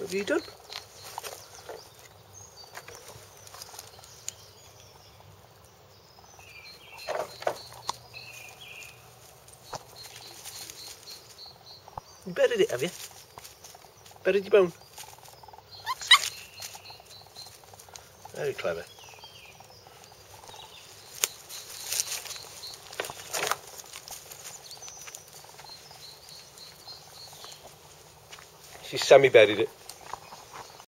Have you done? You buried it, have you? Buried your bone? Very clever. She semi-buried it.